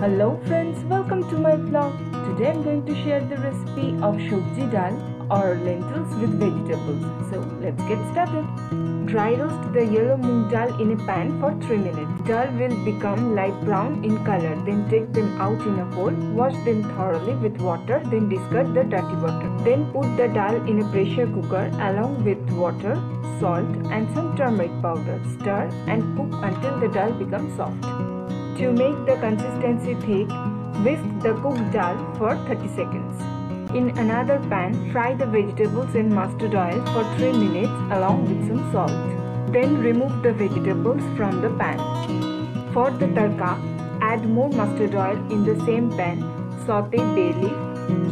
Hello friends, welcome to my vlog. Today I'm going to share the recipe of shobji dal or lentils with vegetables. So let's get started. Dry roast the yellow moong dal in a pan for 3 minutes. Dal will become light brown in color. Then take them out in a bowl. Wash them thoroughly with water. Then discard the dirty water. Then put the dal in a pressure cooker along with water, salt and some turmeric powder. Stir and cook until the dal becomes soft. To make the consistency thick, whisk the cooked dal for 30 seconds. In another pan, fry the vegetables in mustard oil for 3 minutes along with some salt. Then remove the vegetables from the pan. For the tarka, add more mustard oil in the same pan. Saute bay leaf,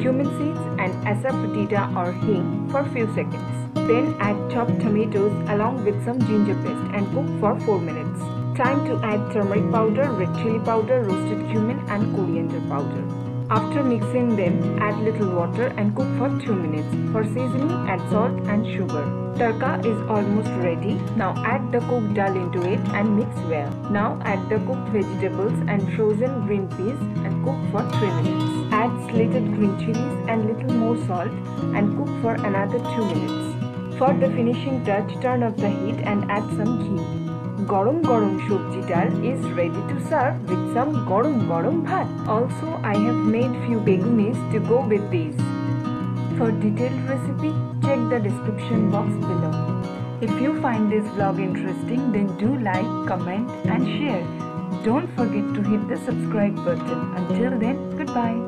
cumin seeds and asafoetida or hing for few seconds. Then add chopped tomatoes along with some ginger paste and cook for 4 minutes. Time to add turmeric powder, red chili powder, roasted cumin and coriander powder. After mixing them, add little water and cook for 2 minutes. For seasoning, add salt and sugar. Tarka is almost ready. Now add the cooked dal into it and mix well. Now add the cooked vegetables and frozen green peas and cook for 3 minutes. Add slitted green chilies and little more salt and cook for another 2 minutes. For the finishing touch, turn off the heat and add some ghee. গরম গরম সবজি ডাল is ready to serve with some গরম গরম ভাত. Also, I have made few begunis to go with these. For detailed recipe, check the description box below. If you find this vlog interesting, then do like, comment and share. Don't forget to hit the subscribe button. Until then, goodbye.